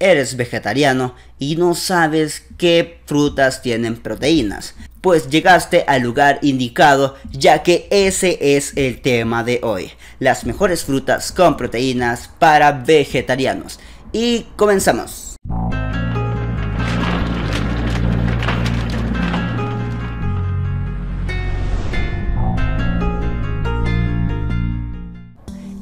eres vegetariano y no sabes qué frutas tienen proteínas, pues llegaste al lugar indicado ya que ese es el tema de hoy, las mejores frutas con proteínas para vegetarianos. Y comenzamos.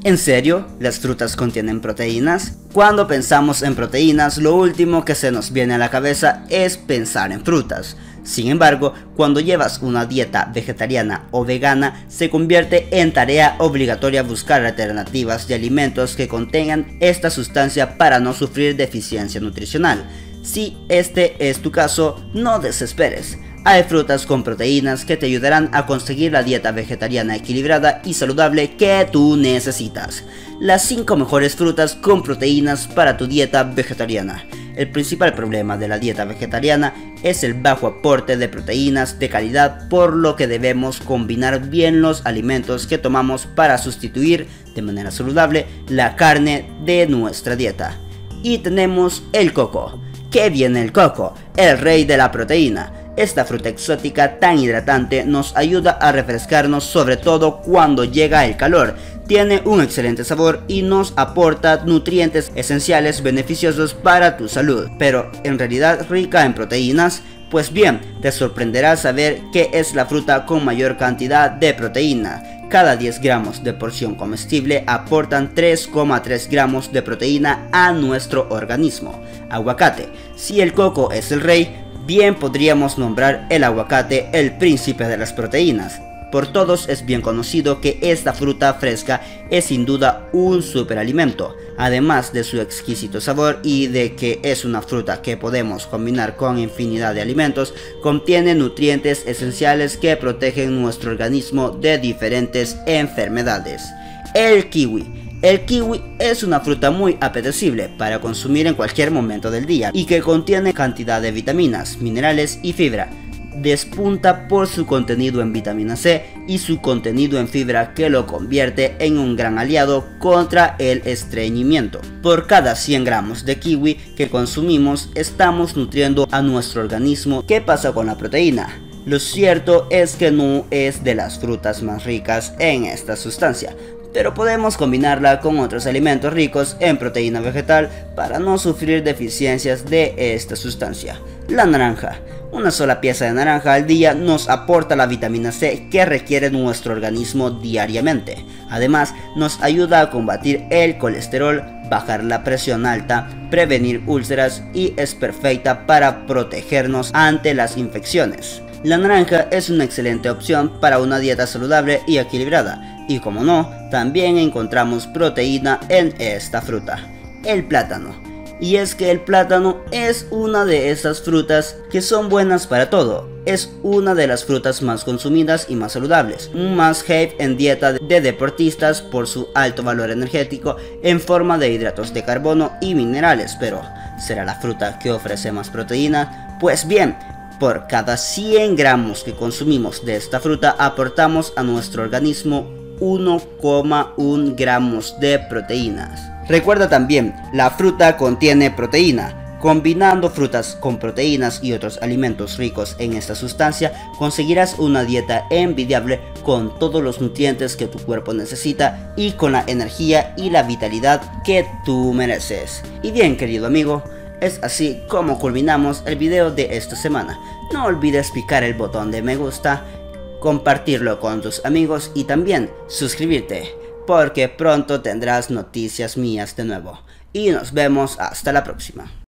¿En serio? ¿Las frutas contienen proteínas? Cuando pensamos en proteínas, lo último que se nos viene a la cabeza es pensar en frutas. Sin embargo, cuando llevas una dieta vegetariana o vegana, se convierte en tarea obligatoria buscar alternativas de alimentos que contengan esta sustancia para no sufrir deficiencia nutricional. Si este es tu caso, no desesperes. Hay frutas con proteínas que te ayudarán a conseguir la dieta vegetariana equilibrada y saludable que tú necesitas. Las 5 mejores frutas con proteínas para tu dieta vegetariana. El principal problema de la dieta vegetariana es el bajo aporte de proteínas de calidad por lo que debemos combinar bien los alimentos que tomamos para sustituir de manera saludable la carne de nuestra dieta. Y tenemos el coco. ¿Qué viene el coco? El rey de la proteína esta fruta exótica tan hidratante nos ayuda a refrescarnos sobre todo cuando llega el calor. Tiene un excelente sabor y nos aporta nutrientes esenciales beneficiosos para tu salud, pero en realidad rica en proteínas. Pues bien, te sorprenderá saber que es la fruta con mayor cantidad de proteína. Cada 10 gramos de porción comestible aportan 3,3 gramos de proteína a nuestro organismo. Aguacate. Si el coco es el rey, Bien podríamos nombrar el aguacate el príncipe de las proteínas. Por todos es bien conocido que esta fruta fresca es sin duda un superalimento, además de su exquisito sabor y de que es una fruta que podemos combinar con infinidad de alimentos, contiene nutrientes esenciales que protegen nuestro organismo de diferentes enfermedades. El kiwi el kiwi es una fruta muy apetecible para consumir en cualquier momento del día y que contiene cantidad de vitaminas, minerales y fibra. Despunta por su contenido en vitamina C y su contenido en fibra que lo convierte en un gran aliado contra el estreñimiento. Por cada 100 gramos de kiwi que consumimos estamos nutriendo a nuestro organismo. ¿Qué pasa con la proteína? Lo cierto es que no es de las frutas más ricas en esta sustancia, pero podemos combinarla con otros alimentos ricos en proteína vegetal para no sufrir deficiencias de esta sustancia. La naranja. Una sola pieza de naranja al día nos aporta la vitamina C que requiere nuestro organismo diariamente. Además, nos ayuda a combatir el colesterol, bajar la presión alta, prevenir úlceras y es perfecta para protegernos ante las infecciones. La naranja es una excelente opción para una dieta saludable y equilibrada, y como no, también encontramos proteína en esta fruta, el plátano. Y es que el plátano es una de esas frutas que son buenas para todo. Es una de las frutas más consumidas y más saludables. Un must have en dieta de deportistas por su alto valor energético en forma de hidratos de carbono y minerales. Pero, ¿será la fruta que ofrece más proteína? Pues bien, por cada 100 gramos que consumimos de esta fruta aportamos a nuestro organismo 1,1 gramos de proteínas. Recuerda también, la fruta contiene proteína. Combinando frutas con proteínas y otros alimentos ricos en esta sustancia, conseguirás una dieta envidiable con todos los nutrientes que tu cuerpo necesita y con la energía y la vitalidad que tú mereces. Y bien querido amigo, es así como culminamos el video de esta semana. No olvides picar el botón de me gusta, compartirlo con tus amigos y también suscribirte, porque pronto tendrás noticias mías de nuevo. Y nos vemos hasta la próxima.